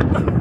Ugh.